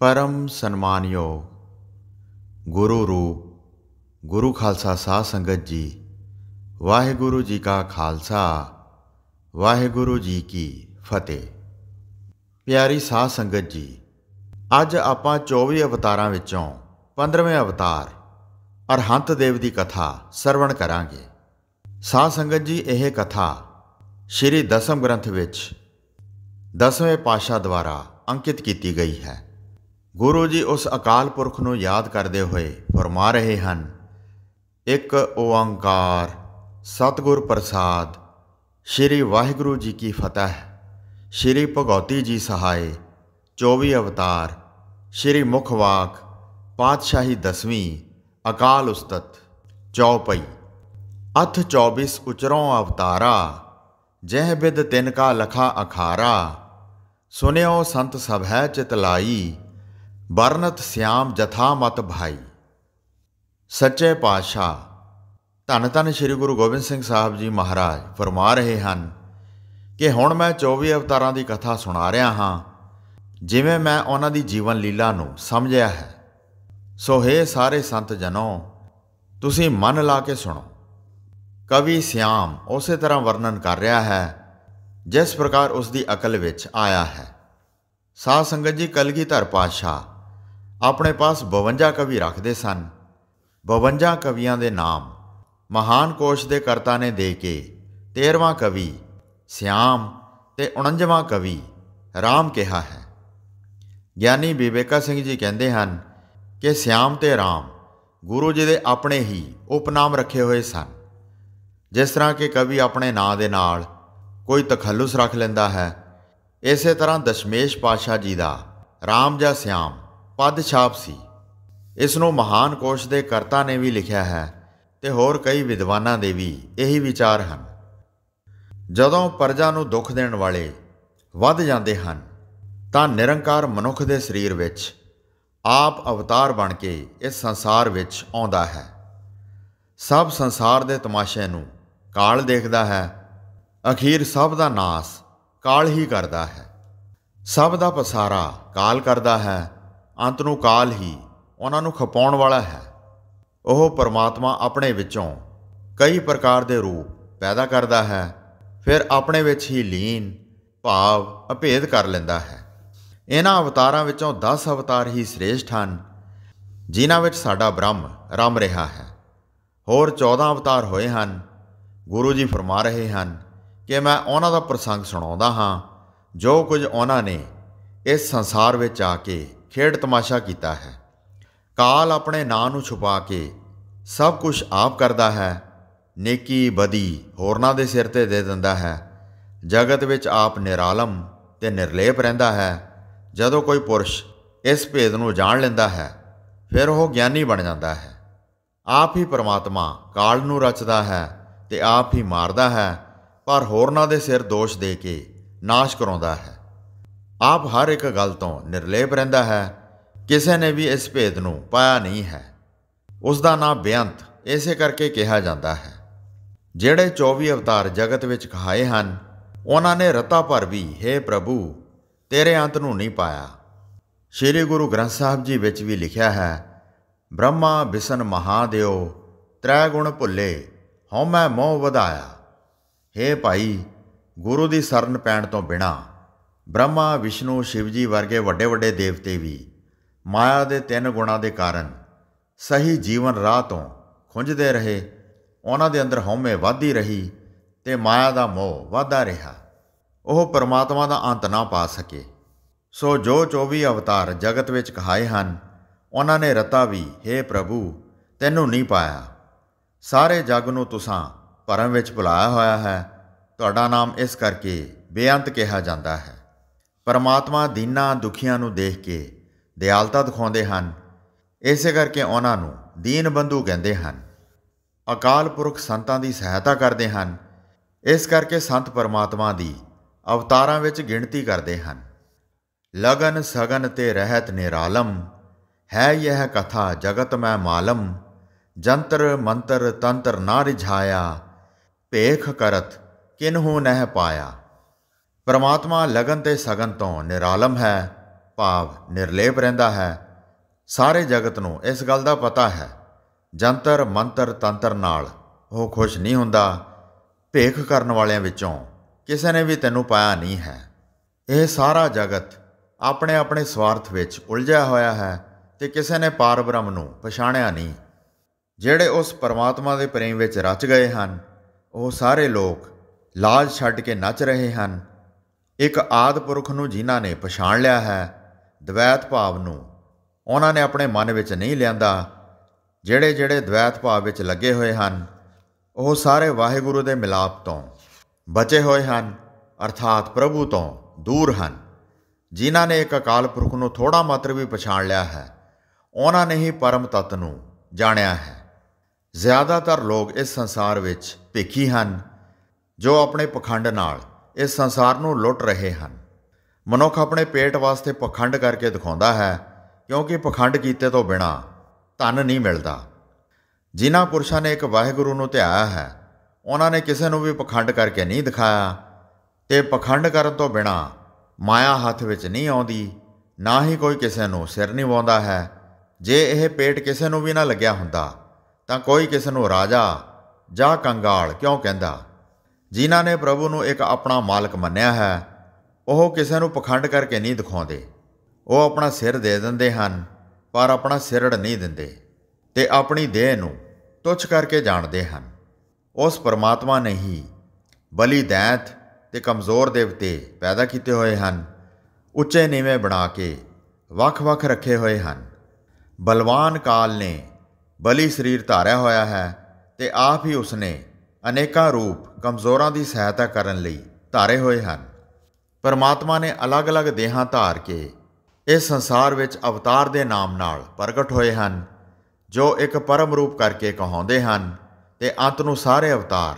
ਪਰਮ ਸਨਮਾਨਯੋਗ ਗੁਰੂ ਰੂਪ, ਗੁਰੂ ਖਾਲਸਾ ਸਾਧ ਸੰਗਤ ਜੀ, ਵਾਹਿਗੁਰੂ ਜੀ ਕਾ ਖਾਲਸਾ, ਵਾਹਿਗੁਰੂ ਜੀ ਕੀ ਫਤਿਹ। ਪਿਆਰੀ ਸਾਧ ਸੰਗਤ ਜੀ, ਅੱਜ ਆਪਾਂ 24 ਅਵਤਾਰਾਂ ਵਿੱਚੋਂ 15ਵੇਂ ਅਵਤਾਰ ਅਰਹੰਤ ਦੇਵ ਦੀ ਕਥਾ ਸਰਵਣ ਕਰਾਂਗੇ। ਸਾਧ ਸੰਗਤ ਜੀ, ਇਹ ਕਥਾ ਸ਼੍ਰੀ ਦਸਮ ਗ੍ਰੰਥ ਵਿੱਚ ਦਸਵੇਂ ਪਾਸ਼ਾ ਦੁਆਰਾ ਅੰਕਿਤ ਕੀਤੀ ਗਈ ਹੈ। ਗੁਰੂ ਜੀ ਉਸ ਅਕਾਲ ਪੁਰਖ ਨੂੰ ਯਾਦ ਕਰਦੇ ਹੋਏ ਫਰਮਾ ਰਹੇ ਹਨ, ਇੱਕ ਓੰਕਾਰ, ਸਤਿਗੁਰ ਪ੍ਰਸਾਦ, ਸ਼੍ਰੀ ਵਾਹਿਗੁਰੂ ਜੀ ਕੀ ਫਤਿਹ, ਸ਼੍ਰੀ ਭਗਉਤੀ ਜੀ ਸਹਾਏ 24 ਅਵਤਾਰ, ਸ਼੍ਰੀ ਮੁਖਵਾਕ, ਪਾਤਸ਼ਾਹੀ ਦਸਵੀਂ, ਅਕਾਲ ਉਸਤਤ, ਚੌਪਈ। ਅਥ 24 ਉਚਰੋਂ ਅਵਤਾਰਾ, ਜਹ ਬਿਦ ਤਿਨ ਕਾ ਲਖਾ ਅਖਾਰਾ, ਸੁਨਿਓ ਸੰਤ ਸਭ ਹੈ ਚਿਤ ਲਾਈ ਵਰਨਤ ਸਿਆਮ ਜਥਾ ਮਤ ਭਾਈ। ਸੱਚੇ ਪਾਤਸ਼ਾਹ, ਧੰਨ ਧੰਨ ਸ੍ਰੀ ਗੁਰੂ ਗੋਬਿੰਦ ਸਿੰਘ ਸਾਹਿਬ ਜੀ ਮਹਾਰਾਜ ਫਰਮਾ ਰਹੇ ਹਨ ਕਿ ਹੁਣ ਮੈਂ 24 ਅਵਤਾਰਾਂ ਦੀ ਕਥਾ ਸੁਣਾ ਰਿਹਾ ਹਾਂ, ਜਿਵੇਂ ਮੈਂ ਉਹਨਾਂ ਦੀ ਜੀਵਨ ਲੀਲਾ ਨੂੰ ਸਮਝਿਆ ਹੈ। ਸੋ ਹੈ ਸਾਰੇ ਸੰਤ ਜਨੋ, ਤੁਸੀਂ ਮਨ ਲਾ ਕੇ ਸੁਣੋ। ਕਵੀ ਸਿਆਮ ਉਸੇ ਤਰ੍ਹਾਂ ਵਰਣਨ ਕਰ ਰਿਹਾ ਹੈ, ਜਿਸ ਪ੍ਰਕਾਰ ਉਸ ਦੀ ਅਕਲ ਵਿੱਚ ਆਇਆ ਹੈ। ਸਾਧ ਸੰਗਤ ਜੀ, ਕਲਗੀਧਰ ਪਾਤਸ਼ਾਹ ਆਪਣੇ ਪਾਸ 52 ਕਵੀ ਰੱਖਦੇ ਸਨ। 52 ਕਵੀਆਂ ਦੇ ਨਾਮ ਮਹਾਨ ਕੋਸ਼ ਦੇ ਕਰਤਾ ਨੇ ਦੇ ਕੇ 13ਵਾਂ ਕਵੀ ਸਿਆਮ ਤੇ 49ਵਾਂ ਕਵੀ ਰਾਮ ਕਿਹਾ ਹੈ। ਗਿਆਨੀ ਵਿਵੇਕਾ ਸਿੰਘ ਜੀ ਕਹਿੰਦੇ ਹਨ ਕਿ ਸਿਆਮ ਤੇ ਰਾਮ ਗੁਰੂ ਜੀ ਦੇ ਆਪਣੇ ਹੀ ਉਪਨਾਮ ਰੱਖੇ ਹੋਏ ਸਨ। ਜਿਸ ਤਰ੍ਹਾਂ ਕਿ ਕਵੀ ਆਪਣੇ ਨਾਂ ਦੇ ਨਾਲ ਕੋਈ ਤਖੱਲੁਸ ਰੱਖ ਲੈਂਦਾ ਹੈ, ਇਸੇ ਤਰ੍ਹਾਂ ਦਸ਼ਮੇਸ਼ ਪਾਸ਼ਾ ਜੀ ਦਾ ਰਾਮ ਜਾਂ ਸਿਆਮ ਪਦ ਛਾਪ ਸੀ। ਇਸ ਨੂੰ ਮਹਾਨ ਕੋਸ਼ ਦੇ ਕਰਤਾ ਨੇ ਵੀ ਲਿਖਿਆ ਹੈ ਤੇ ਹੋਰ ਕਈ ਵਿਦਵਾਨਾਂ ਦੇ ਵੀ ਇਹੀ ਵਿਚਾਰ ਹਨ। ਜਦੋਂ ਪਰਜਾ ਨੂੰ ਦੁੱਖ ਦੇਣ ਵਾਲੇ ਵੱਧ ਜਾਂਦੇ ਹਨ, ਤਾਂ ਨਿਰੰਕਾਰ ਮਨੁੱਖ ਦੇ ਸਰੀਰ ਵਿੱਚ ਆਪ ਅਵਤਾਰ ਬਣ ਕੇ ਇਸ ਸੰਸਾਰ ਵਿੱਚ ਆਉਂਦਾ ਹੈ। ਸਭ ਸੰਸਾਰ ਦੇ ਤਮਾਸ਼ੇ ਨੂੰ ਕਾਲ ਦੇਖਦਾ ਹੈ। ਅਖੀਰ ਸਭ ਦਾ ਨਾਸ ਕਾਲ ਹੀ ਕਰਦਾ ਹੈ। ਸਭ ਦਾ ਪਸਾਰਾ ਕਾਲ ਕਰਦਾ ਹੈ। ਅੰਤ ਨੂੰ ਕਾਲ ਹੀ ਉਹਨਾਂ ਨੂੰ ਖਪਾਉਣ ਵਾਲਾ ਹੈ। ਉਹ ਪਰਮਾਤਮਾ ਆਪਣੇ ਵਿੱਚੋਂ ਕਈ ਪ੍ਰਕਾਰ ਦੇ ਰੂਪ ਪੈਦਾ ਕਰਦਾ ਹੈ। ਫਿਰ ਆਪਣੇ ਵਿੱਚ ਹੀ ਲੀਨ, ਭਾਵ, ਅਭੇਦ ਕਰ ਲੈਂਦਾ ਹੈ। ਇਹਨਾਂ ਅਵਤਾਰਾਂ ਵਿੱਚੋਂ 10 ਅਵਤਾਰ ਹੀ ਸ੍ਰੇਸ਼ਟ ਹਨ, ਜਿਨ੍ਹਾਂ ਵਿੱਚ ਸਾਡਾ ਬ੍ਰਹਮ ਰਮ ਰਿਹਾ ਹੈ। ਹੋਰ 14 ਅਵਤਾਰ ਹੋਏ ਹਨ। ਗੁਰੂ ਜੀ ਫਰਮਾ ਰਹੇ ਹਨ ਕਿ ਮੈਂ ਉਹਨਾਂ ਦਾ ਪ੍ਰਸੰਗ ਸੁਣਾਉਂਦਾ ਹਾਂ, ਜੋ ਕੁਝ ਉਹਨਾਂ ਨੇ ਇਸ ਸੰਸਾਰ ਵਿੱਚ ਆ ਕੇ ਖੇਡ ਤਮਾਸ਼ਾ ਕੀਤਾ ਹੈ। ਕਾਲ ਆਪਣੇ ਨਾਂ ਨੂੰ ਛੁਪਾ ਕੇ ਸਭ ਕੁਝ ਆਪ ਕਰਦਾ ਹੈ। ਨੇਕੀ ਬਦੀ ਹੋਰਨਾਂ ਦੇ ਸਿਰ ਤੇ ਦੇ ਦਿੰਦਾ ਹੈ। ਜਗਤ ਵਿੱਚ ਆਪ ਨਿਰਾਲਮ ਤੇ ਨਿਰਲੇਪ ਰਹਿੰਦਾ ਹੈ। ਜਦੋਂ ਕੋਈ ਪੁਰਸ਼ ਇਸ ਭੇਦ ਨੂੰ ਜਾਣ ਲੈਂਦਾ ਹੈ, ਫਿਰ ਉਹ ਗਿਆਨੀ ਬਣ ਜਾਂਦਾ ਹੈ। ਆਪ ਹੀ ਪਰਮਾਤਮਾ ਕਾਲ ਨੂੰ ਰਚਦਾ ਹੈ ਤੇ ਆਪ ਹੀ ਮਾਰਦਾ ਹੈ, ਪਰ ਹੋਰਨਾਂ ਦੇ ਸਿਰ ਦੋਸ਼ ਦੇ ਕੇ ਨਾਸ਼ ਕਰਾਉਂਦਾ ਹੈ। ਆਪ ਹਰ ਇੱਕ ਗੱਲ ਤੋਂ ਨਿਰਲੇਪ ਰਹਿੰਦਾ ਹੈ। ਕਿਸੇ ਨੇ ਵੀ ਇਸ ਭੇਦ ਨੂੰ ਪਾਇਆ ਨਹੀਂ ਹੈ। ਉਸ ਦਾ ਨਾਮ ਬੇਅੰਤ, ਇਸੇ ਕਰਕੇ ਕਿਹਾ ਜਾਂਦਾ ਹੈ। ਜਿਹੜੇ 24 ਅਵਤਾਰ ਜਗਤ ਵਿੱਚ ਕਹਾਏ ਹਨ, ਉਹਨਾਂ ਨੇ ਰਤਾ ਭਰ ਵੀ हे ਪ੍ਰਭੂ, ਤੇਰੇ ਅੰਤ ਨੂੰ ਨਹੀਂ ਪਾਇਆ। ਸ੍ਰੀ ਗੁਰੂ ਗ੍ਰੰਥ ਸਾਹਿਬ ਜੀ ਵਿੱਚ ਵੀ ਲਿਖਿਆ ਹੈ, ਬ੍ਰਹਮਾ ਬਿਸ਼ਨ ਮਹਾਦੇਵ, ਤ੍ਰੈ ਗੁਣ ਭੁੱਲੇ ਹਉ ਮੈਂ ਮੋਹ ਵਧਾਇਆ। हे ਭਾਈ, ਗੁਰੂ ਦੀ ਸ਼ਰਨ ਪੈਣ ਤੋਂ ਬਿਨਾ ਬ੍ਰਹਮਾ, ਵਿਸ਼ਨੂੰ ਸ਼ਿਵ ਜੀ ਵਰਗੇ ਵੱਡੇ ਵੱਡੇ ਦੇਵਤੇ ਵੀ ਮਾਇਆ ਦੇ ਤਿੰਨ ਗੁਣਾਂ ਦੇ ਕਾਰਨ ਸਹੀ ਜੀਵਨ ਰਾਹ ਤੋਂ ਖੁੰਝਦੇ ਰਹੇ। ਉਹਨਾਂ ਦੇ ਅੰਦਰ ਹਉਮੈ ਵਧਦੀ ਰਹੀ ਤੇ ਮਾਇਆ ਦਾ ਮੋਹ ਵਧਦਾ ਰਿਹਾ। ਉਹ ਪਰਮਾਤਮਾ ਦਾ ਅੰਤ ਨਾ ਪਾ ਸਕੇ। ਸੋ ਜੋ 24 ਅਵਤਾਰ ਜਗਤ ਵਿੱਚ ਕਹਾਏ ਹਨ, ਉਹਨਾਂ ਨੇ ਰਤਾ ਵੀ हे ਪ੍ਰਭੂ, ਤੈਨੂੰ ਨਹੀਂ ਪਾਇਆ। ਸਾਰੇ ਜਗ ਨੂੰ ਤੁਸਾਂ ਭਰਮ ਵਿੱਚ ਭੁਲਾਇਆ ਹੋਇਆ ਹੈ। ਤੁਹਾਡਾ ਨਾਮ ਇਸ ਕਰਕੇ ਬੇਅੰਤ ਕਿਹਾ ਜਾਂਦਾ ਹੈ। ਪਰਮਾਤਮਾ ਦੀਨਾਂ ਦੁਖੀਆਂ ਨੂੰ ਦੇਖ ਕੇ ਦਿਆਲਤਾ ਦਿਖਾਉਂਦੇ ਹਨ। ਇਸੇ ਕਰਕੇ ਉਹਨਾਂ ਨੂੰ ਦੀਨ ਬੰਧੂ ਕਹਿੰਦੇ ਹਨ। ਅਕਾਲ ਪੁਰਖ ਸੰਤਾਂ ਦੀ ਸਹਾਇਤਾ ਕਰਦੇ ਹਨ। ਇਸ ਕਰਕੇ ਸੰਤ ਪਰਮਾਤਮਾ ਦੀ ਅਵਤਾਰਾਂ ਵਿੱਚ ਗਿਣਤੀ ਕਰਦੇ ਹਨ। ਲਗਨ ਸਗਨ ਤੇ ਰਹਿਤ ਨਿਰਾਲਮ, ਹੈ ਇਹ ਕਥਾ ਜਗਤ ਮੈਂ ਮਾਲਮ, ਜੰਤਰ ਮੰਤਰ ਤੰਤਰ ਨਾ ਰਿਝਾਇਆ, ਭੇਖ ਕਰਤ ਕਿਨਹੂ ਨਹਿ ਪਾਇਆ। ਪਰਮਾਤਮਾ ਲਗਨ ਤੇ ਸਗਨ ਤੋਂ ਨਿਰਾਲਮ ਹੈ, ਭਾਵ ਨਿਰਲੇਪ ਰਹਿੰਦਾ ਹੈ। ਸਾਰੇ ਜਗਤ ਨੂੰ ਇਸ ਗੱਲ ਦਾ ਪਤਾ ਹੈ, ਜੰਤਰ ਮੰਤਰ ਤੰਤਰ ਨਾਲ ਉਹ ਖੁਸ਼ ਨਹੀਂ ਹੁੰਦਾ। ਭੇਖ ਕਰਨ ਵਾਲਿਆਂ ਵਿੱਚੋਂ ਕਿਸੇ ਨੇ ਵੀ ਤੈਨੂੰ ਪਾਇਆ ਨਹੀਂ ਹੈ। ਇਹ ਸਾਰਾ ਜਗਤ ਆਪਣੇ ਆਪਣੇ ਸਵਾਰਥ ਵਿੱਚ ਉਲਝਿਆ ਹੋਇਆ ਹੈ ਤੇ ਕਿਸੇ ਨੇ ਪਾਰਬ੍ਰਹਮ ਨੂੰ ਪਛਾਣਿਆ ਨਹੀਂ। ਜਿਹੜੇ ਉਸ ਪਰਮਾਤਮਾ ਦੇ ਪ੍ਰੇਮ ਵਿੱਚ ਰਚ ਗਏ ਹਨ, ਉਹ ਸਾਰੇ ਲੋਕ ਲਾਜ ਛੱਡ ਕੇ ਨੱਚ ਰਹੇ ਹਨ। ਇੱਕ ਆਦ ਪੁਰਖ ਨੂੰ ਜਿਨ੍ਹਾਂ ਨੇ ਪਛਾਣ ਲਿਆ ਹੈ ਦ્વੈਤ ਭਾਵ ਨੂੰ, ਉਹਨਾਂ ਨੇ ਆਪਣੇ ਮਨ ਵਿੱਚ ਨਹੀਂ ਲਿਆਂਦਾ। ਜਿਹੜੇ ਜਿਹੜੇ ਦ્વੈਤ ਭਾਵ ਵਿੱਚ ਲੱਗੇ ਹੋਏ ਹਨ, ਉਹ ਸਾਰੇ ਵਾਹਿਗੁਰੂ ਦੇ ਮਿਲਾਪ ਤੋਂ ਬਚੇ ਹੋਏ ਹਨ, ਅਰਥਾਤ ਪ੍ਰਭੂ ਤੋਂ ਦੂਰ ਹਨ। ਜਿਨ੍ਹਾਂ ਨੇ ਇੱਕ ਅਕਾਲ ਪੁਰਖ ਨੂੰ ਥੋੜਾ ਮਾਤਰ ਵੀ ਪਛਾਣ ਲਿਆ ਹੈ, ਉਹਨਾਂ ਨੇ ਹੀ ਪਰਮ ਤਤ ਨੂੰ ਜਾਣਿਆ ਹੈ। ਜ਼ਿਆਦਾਤਰ ਲੋਕ ਇਸ ਸੰਸਾਰ ਵਿੱਚ ਭੇਖੀ ਹਨ, ਜੋ ਆਪਣੇ ਪਖੰਡ ਨਾਲ ਇਸ ਸੰਸਾਰ ਨੂੰ ਲੁੱਟ ਰਹੇ ਹਨ। ਮਨੁੱਖ ਆਪਣੇ ਪੇਟ ਵਾਸਤੇ ਪਖੰਡ ਕਰਕੇ ਦਿਖਾਉਂਦਾ ਹੈ, ਕਿਉਂਕਿ ਪਖੰਡ ਕੀਤੇ ਤੋਂ ਬਿਨਾ ਧਨ ਨਹੀਂ ਮਿਲਦਾ। ਜਿਨ੍ਹਾਂ ਪੁਰਸ਼ਾਂ ਨੇ ਇੱਕ ਵਾਹਿਗੁਰੂ ਨੂੰ ਧਿਆਇਆ ਹੈ, ਉਹਨਾਂ ਨੇ ਕਿਸੇ ਨੂੰ ਵੀ ਪਖੰਡ ਕਰਕੇ ਨਹੀਂ ਦਿਖਾਇਆ, ਤੇ ਪਖੰਡ ਕਰਨ ਤੋਂ ਬਿਨਾ ਮਾਇਆ ਹੱਥ ਵਿੱਚ ਨਹੀਂ ਆਉਂਦੀ, ਨਾ ਹੀ ਕੋਈ ਕਿਸੇ ਨੂੰ ਸਿਰ ਨਹੀਂ ਹੈ। ਜੇ ਇਹ ਪੇਟ ਕਿਸੇ ਨੂੰ ਵੀ ਨਾ ਲੱਗਿਆ ਹੁੰਦਾ, ਤਾਂ ਕੋਈ ਕਿਸੇ ਨੂੰ ਰਾਜਾ ਜਾਂ ਕੰਗਾਲ ਕਿਉਂ ਕਹਿੰਦਾ? ਜਿਨ੍ਹਾਂ ਨੇ ਪ੍ਰਭੂ ਨੂੰ ਇੱਕ ਆਪਣਾ ਮਾਲਕ ਮੰਨਿਆ ਹੈ, ਉਹ ਕਿਸੇ ਨੂੰ ਪਖੰਡ ਕਰਕੇ ਨਹੀਂ ਦਿਖਾਉਂਦੇ। ਉਹ ਆਪਣਾ ਸਿਰ ਦੇ ਦਿੰਦੇ ਹਨ, ਪਰ ਆਪਣਾ ਸਿਰੜ ਨਹੀਂ ਦਿੰਦੇ ਤੇ ਆਪਣੀ ਦੇਹ ਨੂੰ ਤੁੱਛ ਕਰਕੇ ਜਾਣਦੇ ਹਨ। ਉਸ ਪਰਮਾਤਮਾ ਨੇ ਹੀ ਬਲੀ ਦੈਂਤ ਤੇ ਕਮਜ਼ੋਰ ਦੇਵਤੇ ਪੈਦਾ ਕੀਤੇ ਹੋਏ ਹਨ, ਉੱਚੇ ਨੀਵੇਂ ਬਣਾ ਕੇ ਵੱਖ-ਵੱਖ ਰੱਖੇ ਹੋਏ ਹਨ। ਬਲਵਾਨ ਕਾਲ ਨੇ ਬਲੀ ਸਰੀਰ ਧਾਰਿਆ ਹੋਇਆ ਹੈ ਤੇ ਆਪ ਹੀ ਉਸਨੇ ਅਨੇਕਾਂ ਰੂਪ ਕਮਜ਼ੋਰਾਂ ਦੀ ਸਹਾਇਤਾ ਕਰਨ ਲਈ ਧਾਰੇ ਹੋਏ ਹਨ। ਪਰਮਾਤਮਾ ਨੇ ਅਲੱਗ-ਅਲੱਗ ਦੇਹਾਂ ਧਾਰ ਕੇ ਇਸ ਸੰਸਾਰ ਵਿੱਚ ਅਵਤਾਰ ਦੇ ਨਾਮ ਨਾਲ ਪ੍ਰਗਟ ਹੋਏ ਹਨ, ਜੋ ਇੱਕ ਪਰਮ ਰੂਪ ਕਰਕੇ ਕਹਾਉਂਦੇ ਹਨ ਤੇ ਅੰਤ ਨੂੰ ਸਾਰੇ ਅਵਤਾਰ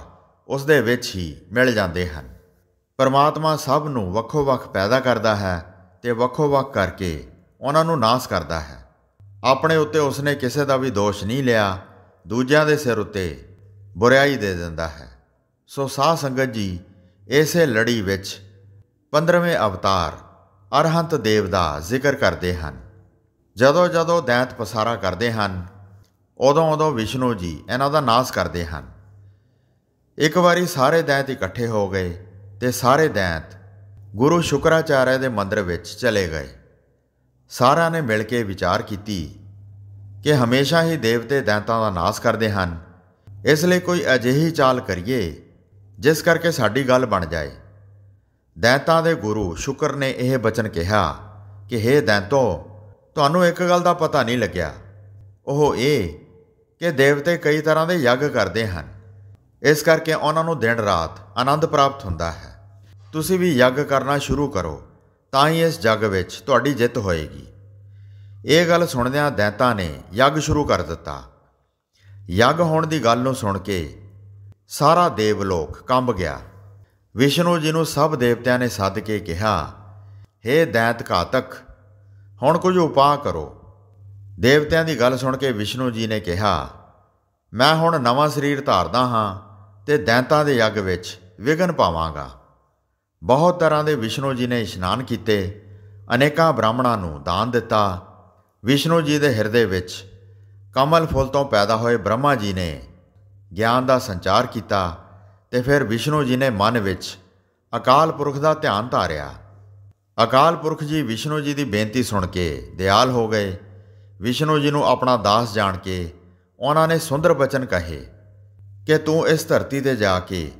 ਉਸ ਦੇ ਵਿੱਚ ਹੀ ਮਿਲ ਜਾਂਦੇ ਹਨ। ਪਰਮਾਤਮਾ ਸਭ ਨੂੰ ਵੱਖੋ-ਵੱਖ ਪੈਦਾ ਕਰਦਾ ਹੈ ਤੇ ਵੱਖੋ-ਵੱਖ ਕਰਕੇ ਉਹਨਾਂ ਨੂੰ ਨਾਸ ਕਰਦਾ ਹੈ। ਆਪਣੇ ਉੱਤੇ ਉਸਨੇ ਕਿਸੇ ਦਾ ਵੀ ਦੋਸ਼ ਨਹੀਂ ਲਿਆ, ਦੂਜਿਆਂ ਦੇ ਸਿਰ ਉੱਤੇ ਬੁਰਾਈ ਦੇ ਦਿੰਦਾ ਹੈ। ਸੋ ਸਾਧ ਸੰਗਤ ਜੀ, ਇਸੇ ਲੜੀ ਵਿੱਚ 15ਵੇਂ ਅਵਤਾਰ ਅਰਹੰਤ ਦੇਵ ਦਾ ਜ਼ਿਕਰ ਕਰਦੇ ਹਨ। ਜਦੋਂ ਜਦੋਂ ਦੈਂਤ ਪਸਾਰਾ ਕਰਦੇ ਹਨ, ਉਦੋਂ ਉਦੋਂ ਵਿਸ਼ਨੂੰ ਜੀ ਇਹਨਾਂ ਦਾ ਨਾਸ ਕਰਦੇ ਹਨ। ਇੱਕ ਵਾਰੀ ਸਾਰੇ ਦੈਂਤ ਇਕੱਠੇ ਹੋ ਗਏ ਤੇ ਸਾਰੇ ਦੈਂਤ ਗੁਰੂ ਸ਼ੁਕਰਾਚਾਰਿਆ ਦੇ ਮੰਦਰ ਵਿੱਚ ਚਲੇ ਗਏ। ਸਾਰਿਆਂ ਨੇ ਮਿਲ ਕੇ ਵਿਚਾਰ ਕੀਤੀ ਕਿ ਹਮੇਸ਼ਾ ਹੀ ਦੇਵਤੇ ਦੈਂਤਾਂ ਦਾ ਨਾਸ ਕਰਦੇ ਹਨ। ਇਸ ਲਈ ਕੋਈ ਅਜਿਹੀ ਚਾਲ ਕਰੀਏ ਜਿਸ ਕਰਕੇ ਸਾਡੀ ਗੱਲ ਬਣ ਜਾਏ। ਦੈਂਤਾਂ ਦੇ ਗੁਰੂ ਸ਼ੁਕਰ ਨੇ ਇਹ ਬਚਨ ਕਿਹਾ ਕਿ हे ਦੈਂਤੋ, ਤੁਹਾਨੂੰ ਇੱਕ ਗੱਲ ਦਾ ਪਤਾ ਨਹੀਂ ਲੱਗਿਆ। ਉਹ ਇਹ ਕਿ ਦੇਵਤੇ ਕਈ ਤਰ੍ਹਾਂ ਦੇ ਯੱਗ ਕਰਦੇ ਹਨ। ਇਸ ਕਰਕੇ ਉਹਨਾਂ ਨੂੰ ਦਿਨ ਰਾਤ ਆਨੰਦ ਪ੍ਰਾਪਤ ਹੁੰਦਾ ਹੈ। ਤੁਸੀਂ ਵੀ ਯੱਗ ਕਰਨਾ ਸ਼ੁਰੂ ਕਰੋ, ਤਾਂ ਹੀ ਇਸ ਜੱਗ ਵਿੱਚ ਤੁਹਾਡੀ ਜਿੱਤ ਹੋਏਗੀ। ਇਹ ਗੱਲ ਸੁਣਦਿਆਂ ਦੈਂਤਾਂ ਨੇ ਯੱਗ ਸ਼ੁਰੂ ਕਰ ਦਿੱਤਾ। ਯੱਗ ਹੋਣ ਦੀ ਗੱਲ ਨੂੰ ਸੁਣ ਕੇ ਸਾਰਾ ਦੇਵਲੋਕ ਕੰਬ ਗਿਆ। ਵਿਸ਼ਨੂੰ ਜੀ ਨੂੰ ਸਭ ਦੇਵਤਿਆਂ ਨੇ ਸੱਦ ਕੇ ਕਿਹਾ हे ਦੈਂਤ ਘਾਤਕ, ਹੁਣ ਕੁਝ ਉਪਾਅ ਕਰੋ। ਦੇਵਤਿਆਂ ਦੀ ਗੱਲ ਸੁਣ ਕੇ ਵਿਸ਼ਨੂੰ ਜੀ ਨੇ ਕਿਹਾ, ਮੈਂ ਹੁਣ ਨਵਾਂ ਸਰੀਰ ਧਾਰਦਾ ਹਾਂ ਤੇ ਦੈਂਤਾਂ ਦੇ ਯੱਗ ਵਿੱਚ ਵਿਗਨ ਪਾਵਾਂਗਾ। ਬਹੁਤ ਤਰ੍ਹਾਂ ਦੇ ਵਿਸ਼ਨੂੰ ਜੀ ਨੇ ਇਸ਼ਨਾਨ ਕੀਤੇ, ਅਨੇਕਾਂ ਬ੍ਰਾਹਮਣਾਂ ਨੂੰ ਦਾਨ ਦਿੱਤਾ। ਵਿਸ਼ਨੂੰ ਜੀ ਦੇ ਹਿਰਦੇ ਵਿੱਚ ਕਮਲ ਫੁੱਲ ਤੋਂ ਪੈਦਾ ਹੋਏ ਬ੍ਰਹਮਾ ਜੀ ਨੇ ਗਿਆਨ ਦਾ ਸੰਚਾਰ ਕੀਤਾ ਤੇ ਫਿਰ ਵਿਸ਼ਨੂੰ ਜੀ ਨੇ ਮਨ ਵਿੱਚ ਅਕਾਲ ਪੁਰਖ ਦਾ ਧਿਆਨ ਧਾਰਿਆ। ਅਕਾਲ ਪੁਰਖ ਜੀ ਵਿਸ਼ਨੂੰ ਜੀ ਦੀ ਬੇਨਤੀ ਸੁਣ ਕੇ ਦਿਆਲ ਹੋ ਗਏ। ਵਿਸ਼ਨੂੰ ਜੀ ਨੂੰ ਆਪਣਾ ਦਾਸ ਜਾਣ ਕੇ ਉਹਨਾਂ ਨੇ ਸੁੰਦਰ ਬਚਨ ਕਹੇ ਕਿ ਤੂੰ ਇਸ ਧਰਤੀ ਤੇ ਜਾ ਕੇ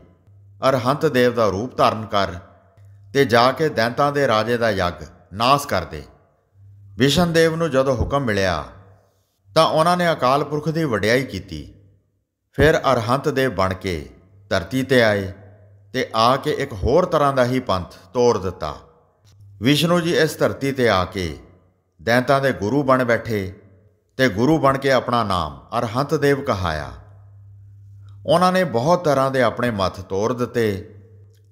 ਅਰਹੰਤ ਦੇਵ ਦਾ ਰੂਪ ਧਾਰਨ ਕਰ ਤੇ ਜਾ ਕੇ ਦੈਂਤਾਂ ਦੇ ਰਾਜੇ ਦਾ ਯੱਗ ਨਾਸ ਕਰ ਦੇ। ਵਿਸ਼ਨ ਦੇਵ ਨੂੰ ਜਦੋਂ ਹੁਕਮ ਮਿਲਿਆ ਤਾਂ ਉਹਨਾਂ ਨੇ ਅਕਾਲ ਪੁਰਖ ਦੀ ਵਡਿਆਈ ਕੀਤੀ। ਫਿਰ ਅਰਹੰਤ ਦੇਵ ਬਣ ਕੇ ਧਰਤੀ ਤੇ ਆਏ ਤੇ ਆ ਕੇ ਇੱਕ ਹੋਰ ਤਰ੍ਹਾਂ ਦਾ ਹੀ ਪੰਥ ਤੋੜ ਦਿੱਤਾ। ਵਿਸ਼ਨੂੰ ਜੀ ਇਸ ਧਰਤੀ ਤੇ ਆ ਕੇ ਦੈਂਤਾਂ ਦੇ ਗੁਰੂ ਬਣ ਬੈਠੇ ਤੇ ਗੁਰੂ ਬਣ ਕੇ ਆਪਣਾ ਨਾਮ ਅਰਹੰਤ ਦੇਵ ਕਹਾਇਆ। ਉਹਨਾਂ ਨੇ ਬਹੁਤ ਤਰ੍ਹਾਂ ਦੇ ਆਪਣੇ ਮੱਥ ਤੋੜ ਦਿੱਤੇ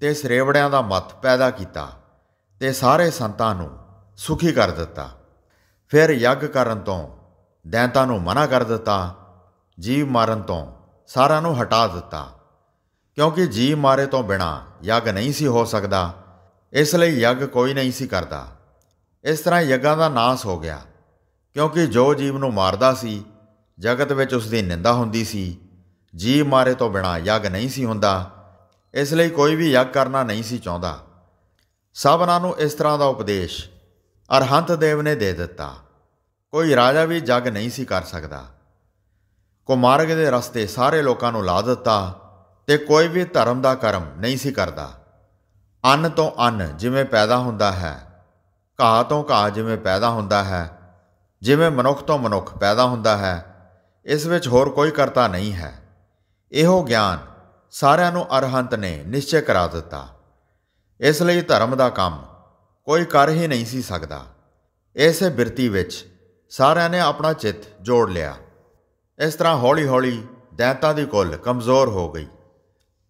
ਤੇ ਸਰੇਵੜਿਆਂ ਦਾ ਮੱਥ ਪੈਦਾ ਕੀਤਾ ਤੇ ਸਾਰੇ ਸੰਤਾਂ ਨੂੰ ਸੁਖੀ ਕਰ ਦਿੱਤਾ। ਫਿਰ ਯੱਗ ਕਰਨ ਤੋਂ ਦੈਂਤਾਂ ਨੂੰ ਮਨਾ ਕਰ ਦਿੱਤਾ, ਜੀਵ ਮਾਰਨ ਤੋਂ ਸਾਰਿਆਂ ਨੂੰ ਹਟਾ ਦਿੱਤਾ। ਕਿਉਂਕਿ ਜੀਵ ਮਾਰੇ ਤੋਂ ਬਿਨਾ ਯੱਗ ਨਹੀਂ ਸੀ ਹੋ ਸਕਦਾ। ਇਸ ਲਈ ਯੱਗ ਕੋਈ ਨਹੀਂ ਸੀ ਕਰਦਾ। ਇਸ ਤਰ੍ਹਾਂ ਯੱਗਾਂ ਦਾ ਨਾਸ ਹੋ ਗਿਆ। ਕਿਉਂਕਿ ਜੋ ਜੀਵ ਨੂੰ ਮਾਰਦਾ ਸੀ, ਜਗਤ ਵਿੱਚ ਉਸ ਦੀ ਨਿੰਦਾ ਹੁੰਦੀ ਸੀ। ਜੀਵ ਮਾਰੇ ਤੋਂ ਬਿਨਾ ਯੱਗ ਨਹੀਂ ਸੀ ਹੁੰਦਾ। ਇਸ ਲਈ ਕੋਈ ਵੀ ਯੱਗ ਕਰਨਾ ਨਹੀਂ ਸੀ ਚਾਹੁੰਦਾ। ਸਭਨਾਂ ਨੂੰ ਇਸ ਤਰ੍ਹਾਂ ਦਾ ਉਪਦੇਸ਼ ਅਰਹੰਤ ਦੇਵ ਨੇ ਦੇ ਦਿੱਤਾ। ਕੋਈ ਰਾਜਾ ਵੀ ਜੱਗ ਨਹੀਂ ਸੀ ਕਰ ਸਕਦਾ। ਕੁਮਾਰਗ ਦੇ ਰਸਤੇ ਸਾਰੇ ਲੋਕਾਂ ਨੂੰ ਲਾ ਦਿੱਤਾ ਤੇ ਕੋਈ ਵੀ ਧਰਮ ਦਾ ਕਰਮ ਨਹੀਂ ਸੀ ਕਰਦਾ। ਅੰਨ ਤੋਂ ਅੰਨ ਜਿਵੇਂ ਪੈਦਾ ਹੁੰਦਾ ਹੈ, ਘਾਹ ਤੋਂ ਘਾਹ ਜਿਵੇਂ ਪੈਦਾ ਹੁੰਦਾ ਹੈ, ਜਿਵੇਂ ਮਨੁੱਖ ਤੋਂ ਮਨੁੱਖ ਪੈਦਾ ਹੁੰਦਾ ਹੈ, ਇਸ ਵਿੱਚ ਹੋਰ ਕੋਈ ਕਰਤਾ ਨਹੀਂ ਹੈ। ਇਹੋ ਗਿਆਨ ਸਾਰਿਆਂ ਨੂੰ ਅਰਹੰਤ ਨੇ ਨਿਸ਼ਚੈ ਕਰਾ ਦਿੱਤਾ। ਇਸ ਲਈ ਧਰਮ ਦਾ ਕੰਮ ਕੋਈ ਕਰ ਹੀ ਨਹੀਂ ਸੀ ਸਕਦਾ। ਇਸੇ ਬਿਰਤੀ ਵਿੱਚ ਸਾਰਿਆਂ ਨੇ ਆਪਣਾ ਚਿੱਤ ਜੋੜ ਲਿਆ। ਇਸ ਤਰ੍ਹਾਂ ਹੌਲੀ-ਹੌਲੀ ਦੈਂਤਾਂ ਦੀ ਕੁੱਲ ਕਮਜ਼ੋਰ ਹੋ ਗਈ।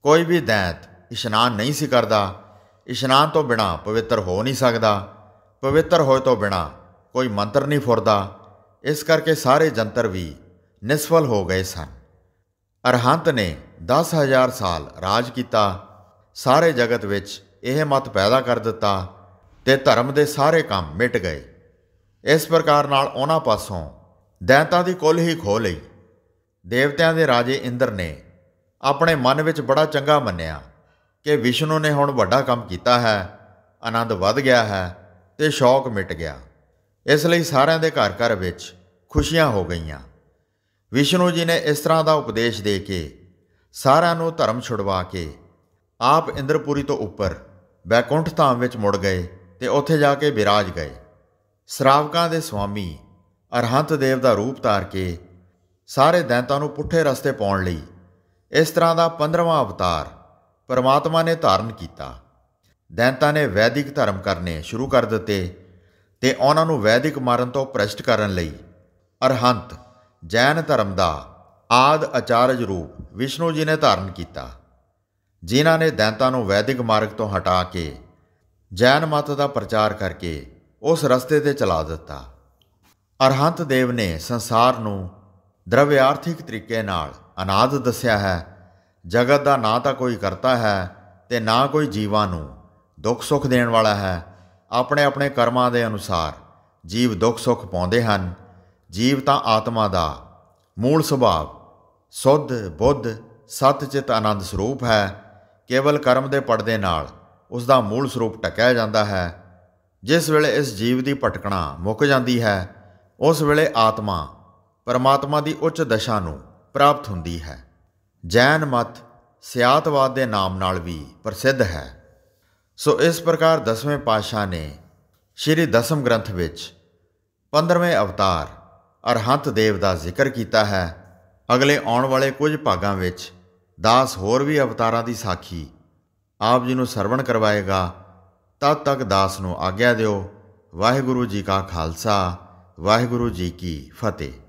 ਕੋਈ ਵੀ ਦੈਂਤ ਇਸ਼ਨਾਨ ਨਹੀਂ ਸੀ ਕਰਦਾ। ਇਸ਼ਨਾਨ ਤੋਂ ਬਿਨਾ ਪਵਿੱਤਰ ਹੋ ਨਹੀਂ ਸਕਦਾ। ਪਵਿੱਤਰ ਹੋਏ ਤੋਂ ਬਿਨਾ ਕੋਈ ਮੰਤਰ ਨਹੀਂ ਫੁਰਦਾ। ਇਸ ਕਰਕੇ ਸਾਰੇ ਜੰਤਰ ਵੀ ਨਿਸਫਲ ਹੋ ਗਏ ਸਨ। ਅਰਹੰਤ ਨੇ 10000 ਸਾਲ ਰਾਜ ਕੀਤਾ। ਸਾਰੇ ਜਗਤ ਵਿੱਚ ਇਹ ਮਤ ਪੈਦਾ ਕਰ ਦਿੱਤਾ ਤੇ ਧਰਮ ਦੇ ਸਾਰੇ ਕੰਮ ਮਿਟ ਗਏ। ਇਸ ਪ੍ਰਕਾਰ ਨਾਲ ਉਹਨਾਂ ਪਾਸੋਂ ਦੈਂਤਾਂ ਦੀ ਕੁੱਲ ਹੀ ਖੋ ਲਈ। ਦੇਵਤਿਆਂ ਦੇ ਰਾਜੇ ਇੰਦਰ ਨੇ ਆਪਣੇ ਮਨ ਵਿੱਚ ਬੜਾ ਚੰਗਾ ਮੰਨਿਆ ਕਿ ਵਿਸ਼ਨੂੰ ਨੇ ਹੁਣ ਵੱਡਾ ਕੰਮ ਕੀਤਾ ਹੈ, ਆਨੰਦ ਵੱਧ ਗਿਆ ਹੈ ਤੇ ਸ਼ੌਕ ਮਿਟ ਗਿਆ। ਇਸ ਲਈ ਸਾਰਿਆਂ ਦੇ ਘਰ ਘਰ ਵਿੱਚ ਖੁਸ਼ੀਆਂ ਹੋ ਗਈਆਂ। ਵਿਸ਼ਨੂੰ ਜੀ ਨੇ ਇਸ ਤਰ੍ਹਾਂ ਦਾ ਉਪਦੇਸ਼ ਦੇ ਕੇ ਸਾਰਿਆਂ ਨੂੰ ਧਰਮ ਛੁਡਵਾ ਕੇ ਆਪ ਇੰਦਰਪੁਰੀ ਤੋਂ ਉੱਪਰ ਬੈਕੁੰਠ ਧਾਮ ਵਿੱਚ ਮੁੜ ਗਏ ਤੇ ਉੱਥੇ ਜਾ ਕੇ ਬਿਰਾਜ ਗਏ। ਸ਼ਰਾਵਕਾਂ ਦੇ ਸੁਆਮੀ ਅਰਹੰਤ ਦੇਵ ਦਾ ਰੂਪ ਧਾਰ ਕੇ ਸਾਰੇ ਦੈਂਤਾਂ ਨੂੰ ਪੁੱਠੇ ਰਸਤੇ ਪਾਉਣ ਲਈ ਇਸ ਤਰ੍ਹਾਂ ਦਾ 15ਵਾਂ ਅਵਤਾਰ ਪਰਮਾਤਮਾ ਨੇ ਧਾਰਨ ਕੀਤਾ। ਦੈਂਤਾਂ ਨੇ ਵੈਦਿਕ ਧਰਮ ਕਰਨੇ ਸ਼ੁਰੂ ਕਰ ਦਿੱਤੇ ਤੇ ਉਹਨਾਂ ਨੂੰ ਵੈਦਿਕ ਮਾਰਨ ਤੋਂ ਭ੍ਰਸ਼ਟ ਕਰਨ ਲਈ ਅਰਹੰਤ, ਜੈਨ ਧਰਮ ਦਾ ਆਦ ਆਚਾਰਜ ਰੂਪ ਵਿਸ਼ਨੂੰ ਜੀ ਨੇ ਧਾਰਨ ਕੀਤਾ, ਜਿਨ੍ਹਾਂ ਨੇ ਦੈਂਤਾਂ ਨੂੰ ਵੈਦਿਕ ਮਾਰਗ ਤੋਂ ਹਟਾ ਕੇ ਜੈਨ ਮਤ ਦਾ ਪ੍ਰਚਾਰ ਕਰਕੇ ਉਸ ਰਸਤੇ ਤੇ ਚਲਾ ਦਿੱਤਾ। ਅਰਹੰਤ ਦੇਵ ਨੇ ਸੰਸਾਰ ਨੂੰ ਦਰਵਿਆਰਥਿਕ ਤਰੀਕੇ ਨਾਲ ਅਨਾਦ ਦੱਸਿਆ ਹੈ, ਜਗਤ ਦਾ ਨਾ ਤਾਂ ਕੋਈ ਕਰਤਾ ਹੈ ਤੇ ਨਾ ਕੋਈ ਜੀਵਾਂ ਨੂੰ ਦੁੱਖ ਸੁੱਖ ਦੇਣ ਵਾਲਾ ਹੈ। ਆਪਣੇ ਆਪਣੇ ਕਰਮਾਂ ਦੇ ਅਨੁਸਾਰ ਜੀਵ ਦੁੱਖ ਸੁੱਖ ਪਾਉਂਦੇ ਹਨ। ਜੀਵ ਤਾਂ ਆਤਮਾ ਦਾ ਮੂਲ ਸੁਭਾਅ ਸੁੱਧ, ਬੁੱਧ, ਸਤਚਿਤ ਆਨੰਦ ਸਰੂਪ ਹੈ। ਕੇਵਲ ਕਰਮ ਦੇ ਪੜਦੇ ਨਾਲ ਉਸ ਦਾ ਮੂਲ ਸਰੂਪ ਟਕਿਆ ਜਾਂਦਾ ਹੈ। ਜਿਸ ਵੇਲੇ ਇਸ ਜੀਵ ਦੀ ਭਟਕਣਾ ਮੁੱਕ ਜਾਂਦੀ ਹੈ, ਉਸ ਵੇਲੇ ਆਤਮਾ ਪਰਮਾਤਮਾ ਦੀ ਉੱਚ ਦਸ਼ਾ ਨੂੰ ਪ੍ਰਾਪਤ ਹੁੰਦੀ ਹੈ। ਜੈਨ ਮਤ ਸਿਆਤਵਾਦ ਦੇ ਨਾਮ ਨਾਲ ਵੀ ਪ੍ਰਸਿੱਧ ਹੈ। ਸੋ ਇਸ ਪ੍ਰਕਾਰ ਦਸਵੇਂ ਪਾਤਸ਼ਾਹ ਨੇ ਸ਼੍ਰੀ ਦਸਮ ਗ੍ਰੰਥ ਵਿੱਚ 15ਵੇਂ ਅਵਤਾਰ ਅਰਹੰਤ ਦੇਵ ਦਾ ਜ਼ਿਕਰ ਕੀਤਾ ਹੈ। ਅਗਲੇ ਆਉਣ ਵਾਲੇ ਕੁਝ ਭਾਗਾਂ ਵਿੱਚ ਦਾਸ ਹੋਰ ਵੀ ਅਵਤਾਰਾਂ ਦੀ ਸਾਖੀ ਆਪ ਜੀ ਨੂੰ ਸਰਵਣ ਕਰਵਾਏਗਾ। ਤਦ ਤੱਕ ਦਾਸ ਨੂੰ ਆਗਿਆ ਦਿਓ। ਵਾਹਿਗੁਰੂ ਜੀ ਕਾ ਖਾਲਸਾ, ਵਾਹਿਗੁਰੂ ਜੀ ਕੀ ਫਤਿਹ।